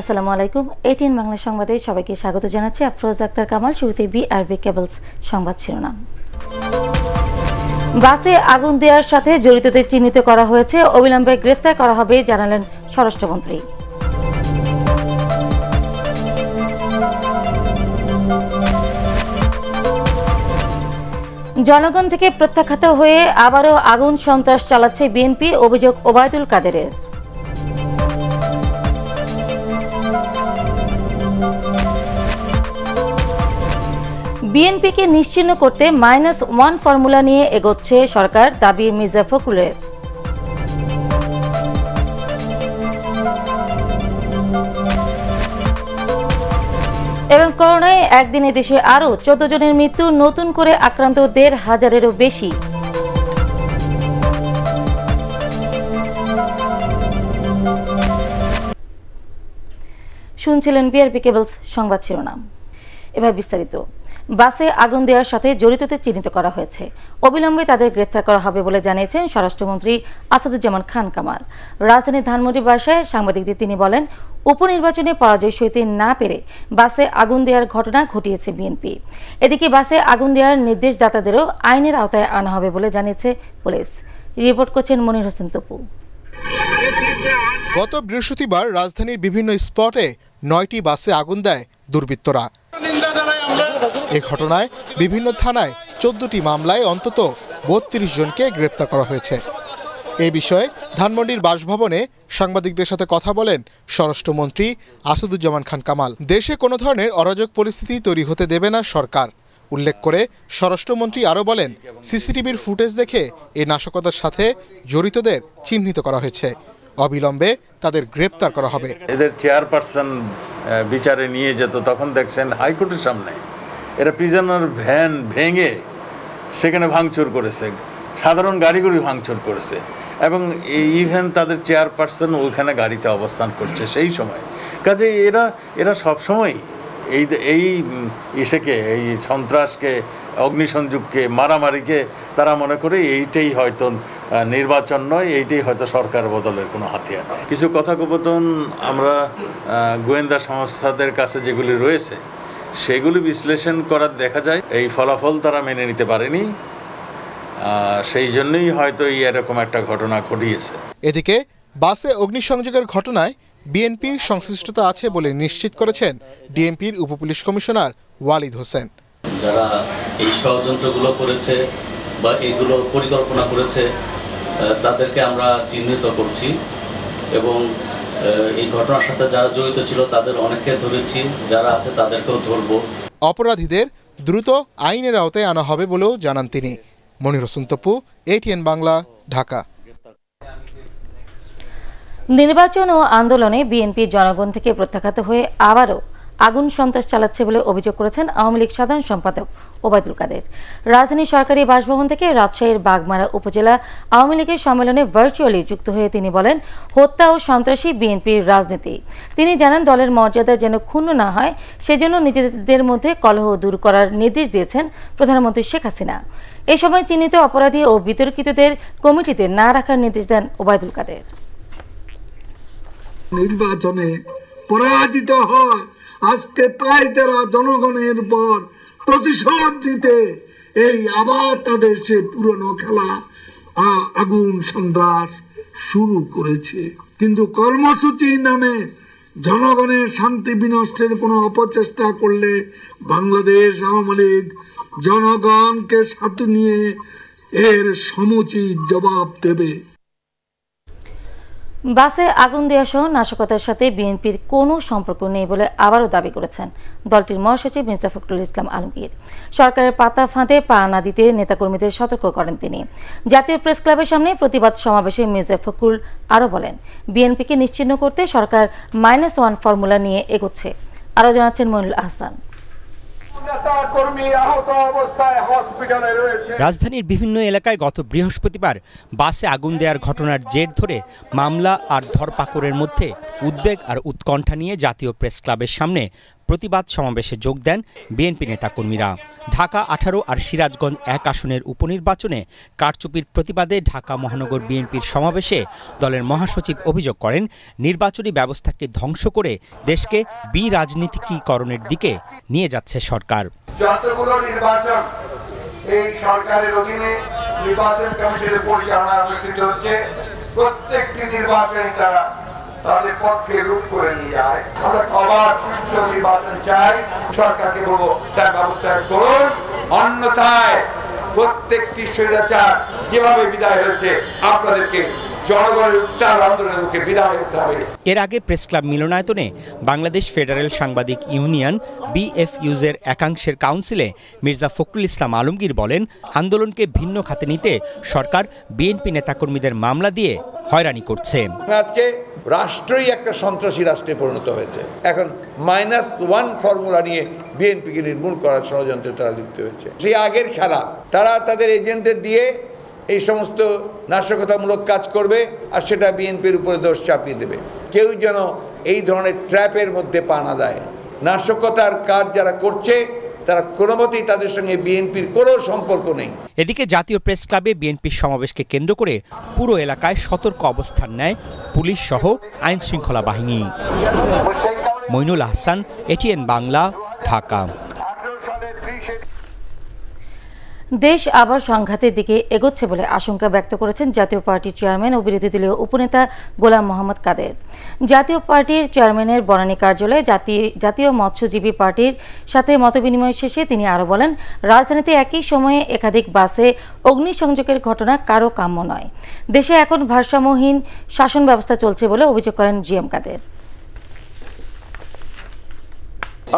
আসসালামু আলাইকুম। এটিএন বাংলা সংবাদে সবাইকে স্বাগত জানাচ্ছি। আফরোজ আক্তার কামাল, শুরুতে বিআরবি কেবলস সংবাদ শিরোনাম। বাসে আগুন দেওয়ার সাথে জড়িতদের চিহ্নিত করা হয়েছে। অবিলম্বে গ্রেফতার করা হবে, জানালেন স্বরাষ্ট্রমন্ত্রী। জনগণ থেকে প্রত্যাখ্যাত হয়ে আবারও আগুন সন্ত্রাস চালাচ্ছে বিএনপি, অভিযোগ ওবায়দুল কাদেরের। বিএনপিকে নিশ্চিহ্ন করতে মাইনাস ওয়ান ফর্মুলা নিয়ে এগোচ্ছে সরকার, দাবি মির্জা ফখরুলের। এবং করোনায় একদিনে দেশে আরও চোদ্দ জনের মৃত্যু, নতুন করে আক্রান্ত দেড় হাজারেরও বেশি। শুনছিলেন বিআরপি কেবলস সংবাদ শিরোনাম। এবার বিস্তারিত। বাসে আগুন দেওয়ার সাথে জড়িতদের চিহ্নিত করা হয়েছে। অবিলম্বে তাদের গ্রেফতার করা হবে বলে জানিয়েছেন স্বরাষ্ট্রমন্ত্রী আসাদুজ্জামান খান কামাল। রাজধানীর ধানমন্ডি বাসায় সাংবাদিকদের তিনি বলেন, উপনির্বাচনে পরাজয় সইতে না পেরে বাসে আগুন দেওয়ার ঘটনা ঘটিয়েছে বিএনপি। এদিকে বাসে আগুন দেওয়ার নির্দেশদাতাদেরও আইনের আওতায় আনা হবে বলে জানিয়েছে পুলিশ। রিপোর্ট করছেন মনির হোসেন তপু। গত বৃহস্পতিবার রাজধানীর বিভিন্ন স্পটে নয়টি বাসে আগুন দেয় দুর্বৃত্তরা। এ ঘটনায় বিভিন্ন থানায় চোদ্দটি মামলায় অন্তত বত্রিশ জনকে গ্রেপ্তার করা হয়েছে। এ বিষয়ে ধানমন্ডির বাসভবনে সাংবাদিকদের সাথে কথা বলেন স্বরাষ্ট্রমন্ত্রী আসাদুজ্জামান খান কামাল। দেশে কোনো ধরনের অরাজক পরিস্থিতি তৈরি হতে দেবে না সরকার। উল্লেখ করে স্বরাষ্ট্রমন্ত্রী আরও বলেন, সিসিটিভির ফুটেজ দেখে এই নাশকতার সাথে জড়িতদের চিহ্নিত করা হয়েছে। অবিলম্বে তাদের গ্রেপ্তার করা হবে। এদের চেয়ারপারসন বিচারে নিয়ে যেত, তখন দেখছেন হাইকোর্টের সামনে। এরা প্রিজনার ভ্যান ভেঙে সেখানে ভাঙচুর করেছে। সাধারণ গাড়িগুলি ভাঙচুর করেছে। এবং ইভেন তাদের চেয়ারপারসন ওইখানে গাড়িতে অবস্থান করছে সেই সময়। কাজে এরা এরা সবসময় এই এই ইসেকে, এই সন্ত্রাসকে, অগ্নিসংযোগকে, মারামারিকে তারা মনে করে এইটাই হয়তো নির্বাচন নয়, এইটাই হয়তো সরকার বদলের কোনো হাতিয়ার কিছু কথাকপতন আমরা গোয়েন্দা সংস্থাদের কাছে যেগুলি রয়েছে সেগুলি বিশ্লেষণ করার দেখা যায়। এই ফলাফল তারা মেনে নিতে পারেনি। সেই জন্যই হয়তো এই এরকম একটা ঘটনা ঘটিয়েছে। এদিকে বাসে অগ্নিসংযোগের ঘটনায় বিএনপির সংশ্লিষ্টতা আছে বলে নিশ্চিত করেছেন ডিএমপির উপপুলিশ কমিশনার ওয়ালিদ হোসেন। যারা এই ষড়যন্ত্রগুলো করেছে বা এগুলো পরিকল্পনা করেছে তাদেরকে আমরা চিহ্নিত করছি এবং এই ঘটনার সাথে যারা জড়িত ছিল তাদের অনেককে ধরেছি। যারা আছে তাদেরকেও ধরবো। অপরাধীদের দ্রুত আইনের আওতায় আনা হবে বলেও জানান তিনি। মনির হোসেন তপু এটিএন বাংলা ঢাকা। নির্বাচন ও আন্দোলনে বিএনপি জনগণ থেকে প্রত্যাখ্যাত হয়ে আবারও আগুন সন্ত্রাস চালাচ্ছে বলে অভিযোগ করেছেন আওয়ামী লীগ সাধারণ সম্পাদক। ওবায়দুল কাদের। রাজধানীর সরকারি বাসভবন থেকে রাজশাহীর বাগমারা উপজেলা আওয়ামী লীগের সম্মেলনে ভার্চুয়ালি যুক্ত হয়ে তিনি বলেন, হত্যা ও সন্ত্রাসী বিএনপির রাজনীতি। তিনি জানান, দলের মর্যাদা যেন ক্ষুণ্ণ না হয়, সেজন্য নিজেদের মধ্যে কলহ দূর করার নির্দেশ দিয়েছেন প্রধানমন্ত্রী শেখ হাসিনা। এ সময় চিহ্নিত অপরাধী ও বিতর্কিতদের কমিটিতে না রাখার নির্দেশ দেন ওবায়দুল কাদের। নির্বাচনে পরাজিত হয়। আজকে তাই তারা জনগণের পর প্রতিশোধ দিতে এই আবার তাদের সে পুরনো খেলা আগুন সন্ত্রাস শুরু করেছে। কিন্তু কর্মসূচি নামে জনগণের শান্তি বিনষ্টের কোনো অপচেষ্টা করলে বাংলাদেশ আওয়ামী লীগ জনগণকে সাথে নিয়ে এর সমুচিত জবাব দেবে। বাসে আগুন দেওয়া সহ নাশকতার সাথে বিএনপির কোনো সম্পর্ক নেই বলে আবারও দাবি করেছেন দলটির মহাসচিব মির্জা ফখরুল ইসলাম আলমগীর। সরকারের পাতা ফাঁদে পা না দিতে নেতাকর্মীদের সতর্ক করেন তিনি। জাতীয় প্রেস ক্লাবের সামনে প্রতিবাদ সমাবেশে মির্জা ফখরুল আরও বলেন, বিএনপিকে নিশ্চিহ্ন করতে সরকার মাইনাস ওয়ান ফর্মুলা নিয়ে এগোচ্ছে। আরও জানাচ্ছেন মইনুল আহসান। রাজধানীর বিভিন্ন এলাকায় গত বৃহস্পতিবার বাসে আগুন দেওয়ার ঘটনার জের ধরে মামলা আর ধরপাকড়ের মধ্যে উদ্বেগ আর উৎকণ্ঠা নিয়ে জাতীয় প্রেস ক্লাবের সামনে প্রতিবাদ সমাবেশে যোগ দেন বিএনপি নেতাকর্মীরা। ঢাকা, আঠারো আর সিরাজগঞ্জ এক আসনের উপনির্বাচনে কারচুপির প্রতিবাদে ঢাকা মহানগর বিএনপির সমাবেশে দলের মহাসচিব অভিযোগ করেন, নির্বাচনী ব্যবস্থাকে ধ্বংস করে দেশকে বিরাজনীতিকীকরণের দিকে নিয়ে যাচ্ছে সরকার। প্রত্যেকটি নির্বাচনে তারা তাদের পক্ষে রূপ করে নিয়ে যায়। আমরা সুষ্ঠু নির্বাচন চাই। সরকারকে বলব তার ব্যবস্থা করুন। অন্যথায় প্রত্যেকটি স্বৈরাচার যেভাবে বিদায় হয়েছে আপনাদেরকে এর আগে প্রেস ক্লাব মিলনায়তনে বাংলাদেশ ফেডারেল সাংবাদিক ইউনিয়ন বিএফইউজের একাংশের কাউন্সিলে মির্জা ফখরুল ইসলাম আলমগীর বলেন আন্দোলনকে ভিন্ন খাতে নিতে সরকার বিএনপি নেতাকর্মীদের মামলা দিয়ে হয়রানি করছে। আজকে রাষ্ট্রই একটা সন্ত্রাসী রাষ্ট্রে পরিণত হয়েছে। এখন মাইনাস ওয়ান ফর্মুলা নিয়ে বিএনপিকে নির্মূল করার ষড়যন্ত্রে তারা লিপ্ত হয়েছে। সেই আগের খেলা, তারা তাদের এজেন্টদের দিয়ে এই সমস্ত নাশকতামূলক কাজ করবে আর সেটা বিএনপির উপরে দোষ চাপিয়ে দেবে। কেউ যেন এই ধরনের ট্র্যাপের মধ্যে পা না দেয়। নাশকতার কাজ যারা করছে তারা কোনো মতেই তাদের সঙ্গে বিএনপির কোনো সম্পর্ক নেই। এদিকে জাতীয় প্রেস ক্লাবে বিএনপির সমাবেশকে কেন্দ্র করে পুরো এলাকায় সতর্ক অবস্থান নেয় পুলিশ সহ আইন শৃঙ্খলা বাহিনী। মইনুল আহসান, এটিএন বাংলা, ঢাকা। দেশ আবার সংঘাতের দিকে এগোচ্ছে বলে আশঙ্কা ব্যক্ত করেছেন জাতীয় পার্টির চেয়ারম্যান ও বিরোধী দলীয় উপনেতা গোলাম মোহাম্মদ কাদের। জাতীয় পার্টির চেয়ারম্যানের বনানী কার্যালয়ে জাতীয় মৎস্যজীবী পার্টির সাথে মতবিনিময় শেষে তিনি আরও বলেন, রাজধানীতে একই সময়ে একাধিক বাসে অগ্নিসংযোগের ঘটনা কারও কাম্য নয়। দেশে এখন ভারসাম্যহীন শাসন ব্যবস্থা চলছে বলে অভিযোগ করেন জিএম কাদের।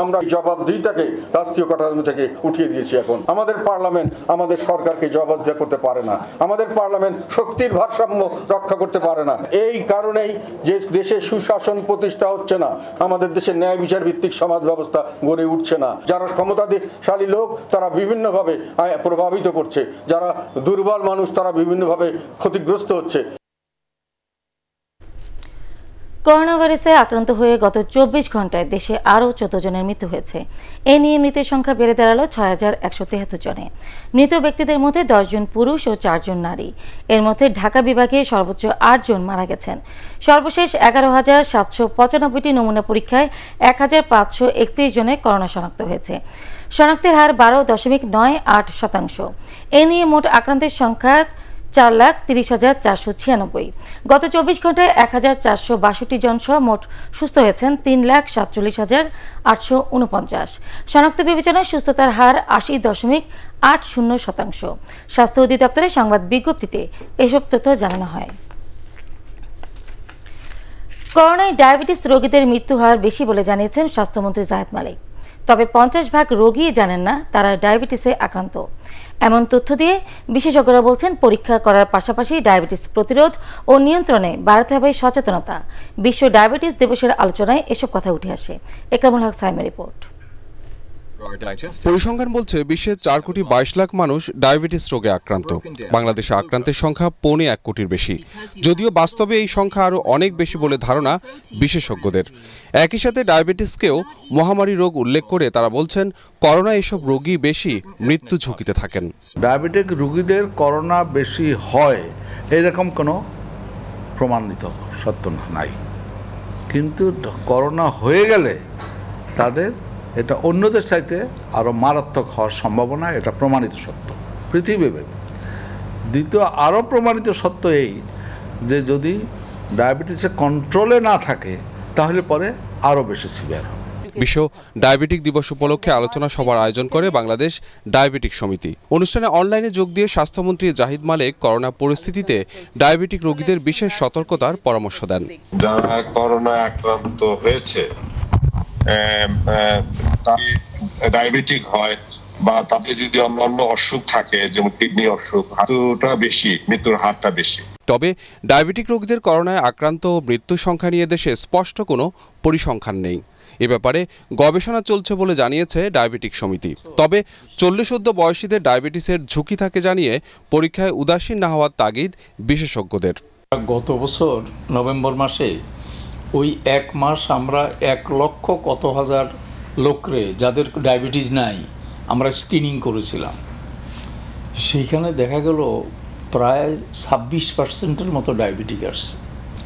আমরা জবাবদিহিতাকে রাষ্ট্রীয় কাঠামো থেকে উঠিয়ে দিয়েছি এখন। আমাদের পার্লামেন্ট আমাদের সরকারকে জবাবদিহি করতে পারে না। আমাদের পার্লামেন্ট শক্তির ভারসাম্য রক্ষা করতে পারে না। এই কারণেই যে দেশে সুশাসন প্রতিষ্ঠা হচ্ছে না, আমাদের দেশে ন্যায় বিচার ভিত্তিক সমাজ ব্যবস্থা গড়ে উঠছে না। যারা ক্ষমতাশালী লোক, তারা বিভিন্নভাবে প্রভাবিত করছে। যারা দুর্বল মানুষ, তারা বিভিন্নভাবে ক্ষতিগ্রস্ত হচ্ছে। করোনা ভাইরাসে আক্রান্ত হয়ে গত চব্বিশ ঘন্টায় দেশে আরও চোদ্দ জনের মৃত্যু হয়েছে। এ নিয়ে মৃতের সংখ্যা বেড়ে দাঁড়াল ছয় হাজার একশো তেহাত্তর জনে। মৃত ব্যক্তিদের মধ্যে দশজন পুরুষ ও চারজন নারী। এর মধ্যে ঢাকা বিভাগে সর্বোচ্চ আটজন মারা গেছেন। সর্বশেষ এগারো হাজার সাতশো পঁচানব্বইটি নমুনা পরীক্ষায় এক হাজার পাঁচশো একত্রিশ জনের করোনা শনাক্ত হয়েছে। শনাক্তের হার বারো দশমিক নয় আট শতাংশ। এ নিয়ে মোট আক্রান্তের সংখ্যা চার লাখ তিরিশ হাজার চারশো ছিয়ানব্বই। গত চব্বিশ ঘন্টায় এক হাজার চারশো বাষট্টি জন সহ মোট সুস্থ হয়েছেন তিন লাখ সাতচল্লিশ হাজার আটশো উনপঞ্চাশ শনাক্ত বিবেচনায় সুস্থতার হার আশি দশমিক আট শূন্য শতাংশ। স্বাস্থ্য অধিদপ্তরের সংবাদ বিজ্ঞপ্তিতে এসব তথ্য জানানো হয়। করোনায় ডায়াবেটিস রোগীদের মৃত্যু হার বেশি বলে জানিয়েছেন স্বাস্থ্যমন্ত্রী জাহেদ মালিক। তবে পঞ্চাশ ভাগ রোগী জানেন না তারা ডায়াবেটিসে আক্রান্ত। এমন তথ্য দিয়ে বিশেষজ্ঞরা বলছেন পরীক্ষা করার পাশাপাশি ডায়াবেটিস প্রতিরোধ ও নিয়ন্ত্রণে বাড়াতে হবে সচেতনতা। বিশ্ব ডায়াবেটিস দিবসের আলোচনায় এসব কথা উঠে আসে। একরামুল হক সাইমের রিপোর্ট। পরিসংখ্যান বলছে বিশ্বের চার কোটি বাইশ লাখ মানুষ ডায়াবেটিস রোগে আক্রান্ত। বাংলাদেশে আক্রান্তের সংখ্যা পৌনে এক কোটির বেশি। যদিও বাস্তবে এই সংখ্যা আরও অনেক বেশি বলে ধারণা বিশেষজ্ঞদের। একই সাথে ডায়াবেটিসকেও মহামারী রোগ উল্লেখ করে তারা বলছেন করোনা এসব রোগী বেশি মৃত্যু ঝুঁকিতে থাকেন। ডায়াবেটিক রোগীদের করোনা বেশি হয় এরকম কোনো প্রমাণিত সত্য নাই। কিন্তু করোনা হয়ে গেলে তাদের এটা অন্যদের চাইতে আরও মারাত্মক হওয়ার সম্ভাবনা এটা প্রমাণিত সত্য পৃথিবীব্যাপী দ্বিতীয় আরও প্রমাণিত সত্য এই যে যদি ডায়াবেটিসে কন্ট্রোলে না থাকে তাহলে পরে আরও বেশি সিভিয়ার হবে। বিশ্ব ডায়াবেটিক দিবস উপলক্ষে আলোচনা সভার আয়োজন করে বাংলাদেশ ডায়াবেটিক সমিতি। অনুষ্ঠানে অনলাইনে যোগ দিয়ে স্বাস্থ্যমন্ত্রী জাহিদ মালিক করোনা পরিস্থিতিতে ডায়াবেটিক রোগীদের বিশেষ সতর্কতার পরামর্শ দেন। যারা করোনা আক্রান্ত হয়েছে ডায়াবেটিক হয় বা তাদের যদি অন্যান্য অসুখ থাকে যেমন কিডনি অসুখ মৃত্যুটা বেশি মৃত্যুর হারটা বেশি। তবে ডায়াবেটিক রোগীদের করোনায় আক্রান্ত ও মৃত্যু সংখ্যা নিয়ে দেশে স্পষ্ট কোনো পরিসংখ্যান নেই। এ ব্যাপারে গবেষণা চলছে বলে জানিয়েছে ডায়াবেটিক সমিতি। তবে চল্লিশ অদ্য বয়সীদের ডায়াবেটিসের ঝুঁকি থাকে জানিয়ে পরীক্ষায় উদাসীন না হওয়ার তাগিদ বিশেষজ্ঞদের। গত বছর নভেম্বর মাসে ওই এক মাস আমরা এক লক্ষ কত হাজার লোকরে যাদের ডায়াবেটিস নাই, আমরা স্ক্রিনিং করেছিলাম। সেইখানে দেখা গেল প্রায় ছাব্বিশ পার্সেন্টের মতো ডায়াবেটিক আসছে।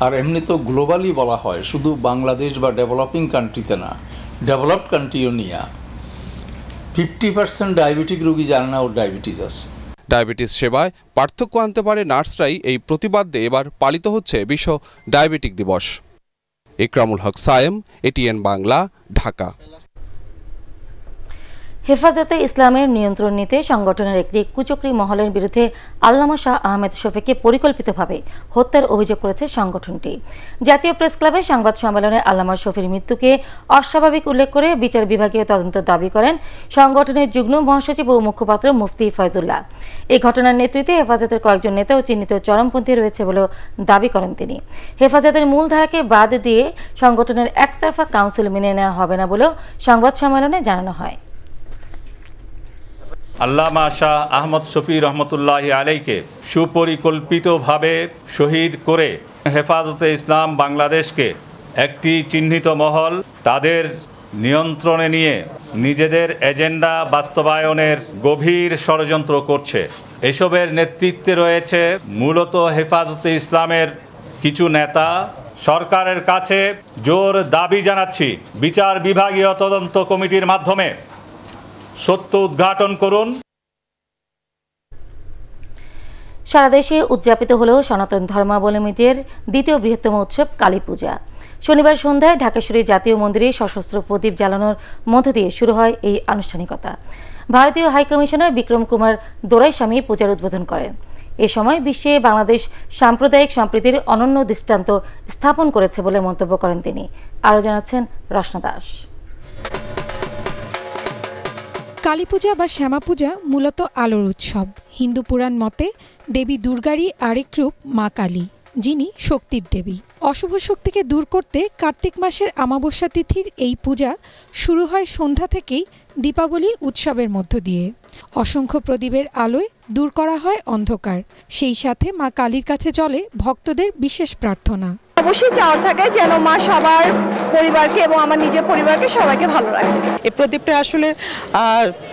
আর এমনি তো গ্লোবালি বলা হয়, শুধু বাংলাদেশ বা ডেভেলপিং কান্ট্রিতে না ডেভেলপড কান্ট্রিও নিয়ে। ফিফটি পার্সেন্ট ডায়াবেটিক রোগী জানে না ওর ডায়াবেটিস আছে। ডায়াবেটিস সেবায় পার্থক্য আনতে পারে নার্সরাই এই প্রতিবাদ্যে এবার পালিত হচ্ছে বিশ্ব ডায়াবেটিক দিবস। ইকরামুল হক সায়েম এটিএন বাংলা ঢাকা। হেফাজতে ইসলামের নিয়ন্ত্রণ নিতে সংগঠনের একটি কুচক্রি মহলের বিরুদ্ধে আল্লামা শাহ আহমেদ শফিকে পরিকল্পিতভাবে হত্যার অভিযোগ করেছে সংগঠনটি। জাতীয় প্রেস ক্লাবে সংবাদ সম্মেলনে আল্লামা শফির মৃত্যুকে অস্বাভাবিক উল্লেখ করে বিচার বিভাগীয় তদন্ত দাবি করেন সংগঠনের যুগ্ম মহাসচিব ও মুখপাত্র মুফতি ফয়জুল্লাহ। এই ঘটনার নেতৃত্বে হেফাজতের কয়েকজন নেতা ও চিহ্নিত চরমপন্থী রয়েছে বলেও দাবি করেন তিনি। হেফাজতের মূল ধারাকে বাদ দিয়ে সংগঠনের একতরফা কাউন্সিল মেনে নেওয়া হবে না বলেও সংবাদ সম্মেলনে জানানো হয়। আল্লামা শাহ আহমদ শফি রহমতুল্লাহ আলাইকে সুপরিকল্পিতভাবে শহীদ করে হেফাজতে ইসলাম বাংলাদেশকে একটি চিহ্নিত মহল তাদের নিয়ন্ত্রণে নিয়ে নিজেদের এজেন্ডা বাস্তবায়নের গভীর ষড়যন্ত্র করছে। এসবের নেতৃত্বে রয়েছে মূলত হেফাজতে ইসলামের কিছু নেতা। সরকারের কাছে জোর দাবি জানাচ্ছি। বিচার বিভাগীয় তদন্ত কমিটির মাধ্যমে সত্য উদ্ঘাটন করুন। সারা দেশে উদযাপিত হলেও সনাতন ধর্মাবলম্বীদের দ্বিতীয় বৃহত্তম উৎসব কালী পূজা। শনিবার সন্ধ্যায় ঢাকেশ্বরী জাতীয় মন্দিরে সশস্ত্র প্রদীপ জ্বালানোর মধ্য দিয়ে শুরু হয় এই আনুষ্ঠানিকতা। ভারতীয় হাইকমিশনার বিক্রম কুমার দোরাইস্বামী পূজার উদ্বোধন করেন। এ সময় বিশ্বে বাংলাদেশ সাম্প্রদায়িক সম্প্রীতির অনন্য দৃষ্টান্ত স্থাপন করেছে বলে মন্তব্য করেন তিনি। আরও জানাচ্ছেন রসনা দাস। কালী পূজা বা শ্যামা পূজা মূলত আলোর উৎসব। হিন্দু পুরাণ মতে দেবী দুর্গারই আরেক রূপ মা কালী, যিনি শক্তির দেবী। অশুভ শক্তিকে দূর করতে কার্তিক মাসের আমাবস্যা তিথির এই পূজা শুরু হয় সন্ধ্যা থেকেই দীপাবলি উৎসবের মধ্য দিয়ে। অসংখ্য প্রদীপের আলোয় দূর করা হয় অন্ধকার। সেই সাথে মা কালীর কাছে চলে ভক্তদের বিশেষ প্রার্থনা। অবশ্যই চাওয়া থাকে যেন মা সবার পরিবারকে এবং আমার নিজের পরিবারকে সবাইকে ভালো রাখে। এই প্রদীপটা আসলে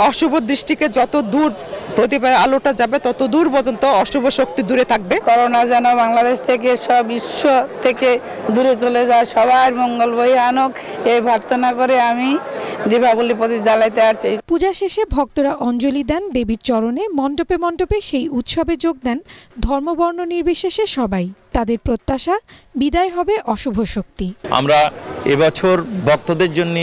অশুভ দৃষ্টিকে যত দূর প্রদীপের আলোটা যাবে তত দূর পর্যন্ত অশুভ শক্তি দূরে থাকবে। করোনা যেন বাংলাদেশ থেকে সব বিশ্ব থেকে দূরে চলে যায় সবার মঙ্গল বই আনক এই প্রার্থনা করে আমি দীপাবলি প্রদীপ জ্বালাইতে আসছি। পূজা শেষে ভক্তরা অঞ্জলি দেন দেবীর চরণে মণ্ডপে মণ্ডপে সেই উৎসবে যোগ দেন ধর্মবর্ণ নির্বিশেষে সবাই। তাদের প্রত্যাশা বিদায় হবে অশুভ শক্তি। আমরা এবছর ভক্তদের জন্য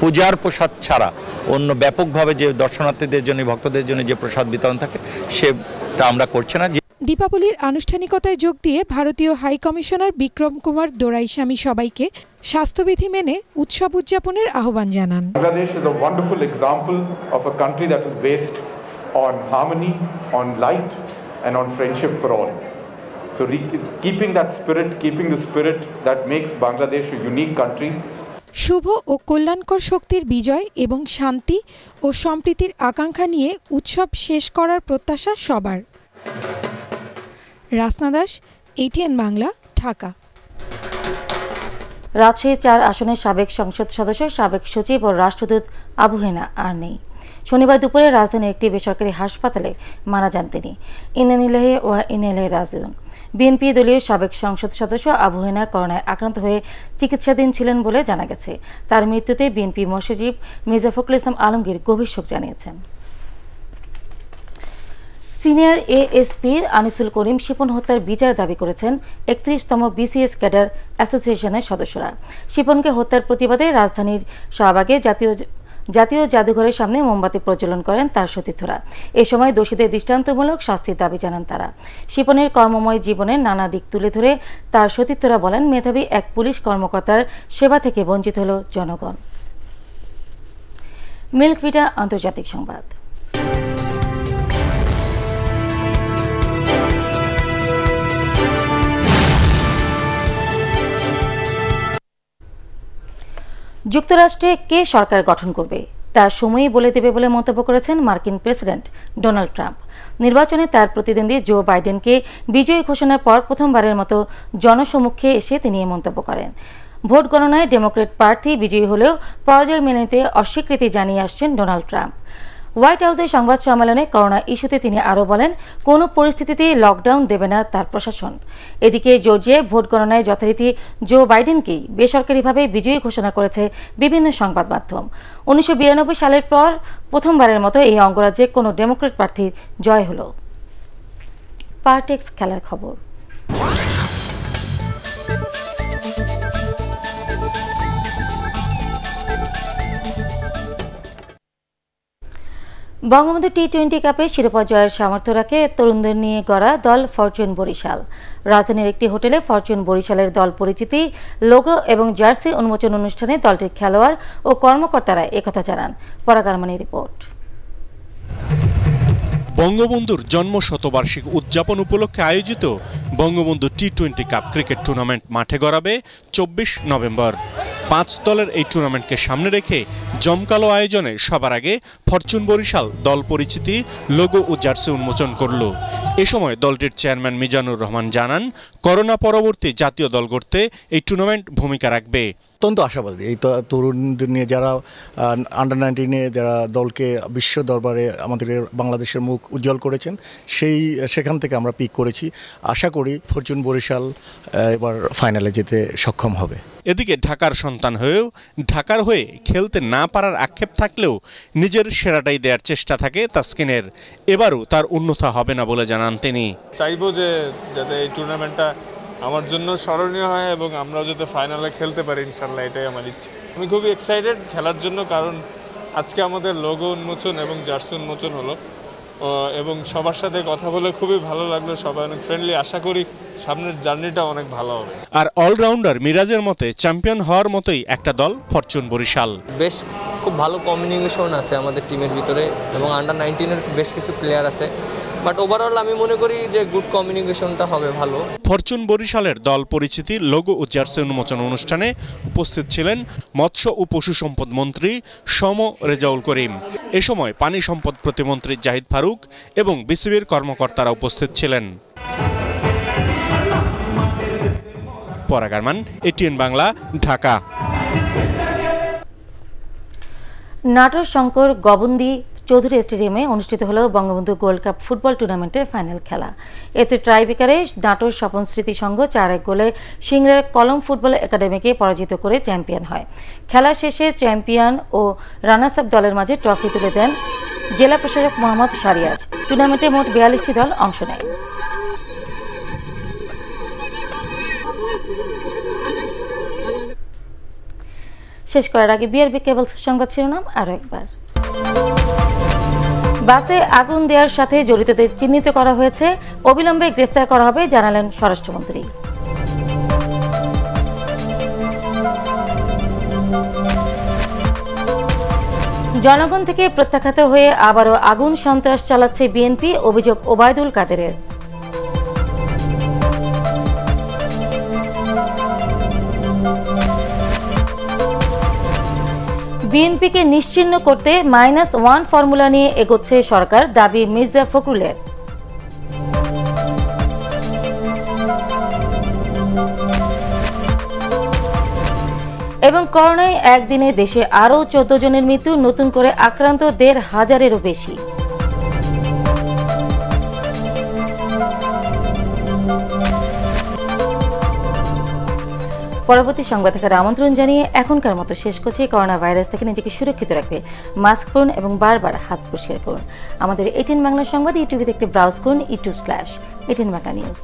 পূজার প্রসাদ ছাড়া অন্য ব্যাপকভাবে যে দর্শনার্থীদের জন্য ভক্তদের জন্য যে প্রসাদ বিতরণ থাকে সেটা আমরা করছি না। দীপাবলির আনুষ্ঠানিকতায় যোগ দিয়ে ভারতীয় হাই কমিশনার বিক্রম কুমার দোরাইস্বামী সবাইকে স্বাস্থ্যবিধি মেনে উৎসব উদযাপনের আহ্বান জানান। Bangladesh is example of a country that is on harmony on light and on friendship for all keeping that keeping the spirit that makes Bangladesh unique country শুভ ও কল্যাণকর শক্তির বিজয় এবং শান্তি ও সম্প্রীতির আকাঙ্ক্ষা নিয়ে উৎসব শেষ করার প্রত্যাশা সবার। রাসনা দাস এটিএন বাংলা, ঢাকা। রাজশাহী চার আসনের সাবেক সংসদ সদস্য, সাবেক সচিব ও রাষ্ট্রদূত আবু হেনা আর নেই। শনিবার দুপুরে রাজধানীর একটি বেসরকারি হাসপাতালে মারা যান তিনি। ইনানিলাহে ও ইনেলে রাজুন। বিএনপি দলীয় সাবেক সংসদ সদস্য আবু হেনা করোনায় আক্রান্ত হয়ে চিকিৎসাধীন ছিলেন বলে জানা গেছে। তার মৃত্যুতে বিএনপি মহাসচিব মির্জা ফখরুল ইসলাম আলমগীর গভীর শোক জানিয়েছেন। সিনিয়র এএসপি আনিসুল করিম শিপন হত্যার বিচার দাবি করেছেন একত্রিশতম বিসিএস ক্যাডার অ্যাসোসিয়েশনের সদস্যরা। শিপনকে হত্যার প্রতিবাদে রাজধানীর শাহবাগে জাতীয় জাতীয় জাদুঘরের সামনে মোমবাতি প্রজ্বলন করেন তার সতীর্থরা। এ সময় দোষীদের দৃষ্টান্তমূলক শাস্তির দাবি জানান তারা। শিপনের কর্মময় জীবনের নানা দিক তুলে ধরে তার সতীর্থরা বলেন, মেধাবী এক পুলিশ কর্মকর্তার সেবা থেকে বঞ্চিত হল জনগণ। মিল্কভিটা আন্তর্জাতিক সংবাদ। যুক্তরাষ্ট্রে কে সরকার গঠন করবে? তা সময়ই বলে দেবে বলে মন্তব্য করেছেন মার্কিন প্রেসিডেন্ট ডোনাল্ড ট্রাম্প। নির্বাচনে তার প্রতিদ্বন্দ্বী জো বাইডেনকে বিজয়ী ঘোষণার পর প্রথমবারের মতো জনসমুখে এসে তিনি মন্তব্য করেন। ভোট গণনায় ডেমোক্রেট প্রার্থী বিজয়ী হলেও পরাজয় মেনে নিতে অস্বীকৃতি জানিয়ে আসছেন ডোনাল্ড ট্রাম্প। হোয়াইট হাউসে সংবাদ সম্মেলনে করোনা ইস্যুতে তিনি আরও বলেন, কোনো পরিস্থিতিতেই লকডাউন দেবে না তার প্রশাসন। এদিকে জর্জিয়ায় ভোট গণনায় যথারীতি জো বাইডেনকেই বেসরকারিভাবে বিজয়ী ঘোষণা করেছে বিভিন্ন সংবাদ মাধ্যম। উনিশশো বিরানব্বই সালের পর প্রথমবারের মতো এই অঙ্গরাজ্যে কোনো ডেমোক্রেট প্রার্থীর জয় হল। পার্টেক্স খেলার খবর। বঙ্গবন্ধু টি টোয়েন্টি কাপে শিরোপা জয়ের সামর্থ্য রাখে তরুণদের নিয়ে গড়া দল ফরচুন বরিশাল। রাজধানীর একটি হোটেলে ফরচুন বরিশালের দল পরিচিতি, লোগো এবং জার্সি উন্মোচন অনুষ্ঠানে দলটির খেলোয়াড় ও কর্মকর্তারা একথা জানান। পরাগারমানি রিপোর্ট। বঙ্গবন্ধুর জন্ম শতবার্ষিক উদযাপন উপলক্ষে আয়োজিত Bangabandhu T twenty cup cricket tournament মাঠে গড়াবে চব্বিশ নভেম্বর। পাঁচ দলের এই টুর্নামেন্টকে সামনে রেখে জমকালো আয়োজনে সবার আগে ফরচুন বরিশাল দল পরিচিতি লোগো ও জার্সি উন্মোচন করল। এ সময় দলটির চেয়ারম্যান মিজানুর রহমান জানান, করোনা পরবর্তী জাতীয় দল গড়তে এই টুর্নামেন্ট ভূমিকা রাখবে। অত্যন্ত আশাবাদী। এই তরুণদের নিয়ে যারা আন্ডার নাইনটিনে যারা দলকে বিশ্ব দরবারে আমাদের বাংলাদেশের মুখ উজ্জ্বল করেছেন সেই সেখান থেকে আমরা পিক করেছি। আশা করি ফরচুন বরিশাল এবার ফাইনালে যেতে সক্ষম হবে। এদিকে ঢাকার সন্তান হয়েও ঢাকার হয়ে খেলতে না পারার আক্ষেপ থাকলেও নিজের সেরাটাই দেওয়ার চেষ্টা থাকে তাসকিনের। এবারও তার উন্নতা হবে না বলে জানান তিনি। চাইব যে যাতে এই টুর্নামেন্টটা আমার জন্য স্মরণীয় হয় এবং আমরাও যাতে ফাইনালে খেলতে পারি ইনশাল্লাহ এটাই আমার ইচ্ছে। আমি খুবই এক্সাইটেড খেলার জন্য কারণ আজকে আমাদের লোগো উন্মোচন এবং জার্সি উন্মোচন হলো। এবং সবার সাথে কথা বলে খুবই ভালো লাগল সবাই অনেক ফ্রেন্ডলি আশা করি সামনের জার্নিটা অনেক ভালো হবে। আর অলরাউন্ডার মিরাজের মতে চ্যাম্পিয়ন হওয়ার মতোই একটা দল ফরচুন বরিশাল। বেশ খুব ভালো কমিউনিকেশন আছে আমাদের টিমের ভিতরে এবং আন্ডার নাইনটিনের বেশ কিছু প্লেয়ার আছে। বাট ওভারঅল আমি মনে করি যে গুড কমিউনিকেশনটা হবে ভালো। ফরচুন বরিশালের দল পরিচিতি লোগো ও জার্সি উন্মোচন অনুষ্ঠানে উপস্থিত ছিলেন মৎস্য ও পশু সম্পদ মন্ত্রী সম রেজাউল করিম। এ সময় পানি সম্পদ প্রতিমন্ত্রী জাহিদ ফারুক এবং বিসিবির কর্মকর্তারা উপস্থিত ছিলেন। পরাগারমান এটিএন বাংলা ঢাকা। নাটোর শঙ্কর গবন্দি চৌধুরী স্টেডিয়ামে অনুষ্ঠিত হল বঙ্গবন্ধু গোল্ড কাপ ফুটবল টুর্নামেন্টের ফাইনাল খেলা। এতে ট্রাইবিকারে নাটোর স্বপন স্মৃতি সংঘ চার এক গোলে সিংড়ার কলম ফুটবল একাডেমিকে পরাজিত করে চ্যাম্পিয়ন হয়। খেলা শেষে চ্যাম্পিয়ন ও রানার্স আপ দলের মাঝে ট্রফি তুলে দেন জেলা প্রশাসক মোহাম্মদ সারিয়াজ টুর্নামেন্টে মোট বিয়াল্লিশটি দল অংশ নেয়। শেষ করার আগে বিআরবি কেবলস সংবাদ শিরোনাম আরও একবার। বাসে আগুন দেওয়ার সাথে জড়িতদের চিহ্নিত করা হয়েছে। অবিলম্বে গ্রেফতার করা হবে, জানালেন স্বরাষ্ট্রমন্ত্রী। জনগণ থেকে প্রত্যাখ্যাত হয়ে আবারও আগুন সন্ত্রাস চালাচ্ছে বিএনপি, অভিযোগ ওবায়দুল কাদেরের। বিএনপিকে নিশ্চিহ্ন করতে মাইনাস ওয়ান ফর্মুলা নিয়ে এগোচ্ছে সরকার, দাবি মির্জা ফখরুলের। এবং করোনায় একদিনে দেশে আরও চোদ্দ জনের মৃত্যু, নতুন করে আক্রান্ত দেড় হাজারেরও বেশি। পরবর্তী সংবাদ দেখার আমন্ত্রণ জানিয়ে এখনকার মতো শেষ করছি। করোনা ভাইরাস থেকে নিজেকে সুরক্ষিত রাখতে মাস্ক করুন এবং বারবার হাত পরিষ্কার করুন। আমাদের এটিন বাংলা সংবাদ ইউটিউবে দেখতে ব্রাউজ করুন YouTube slash ATN Bangla news.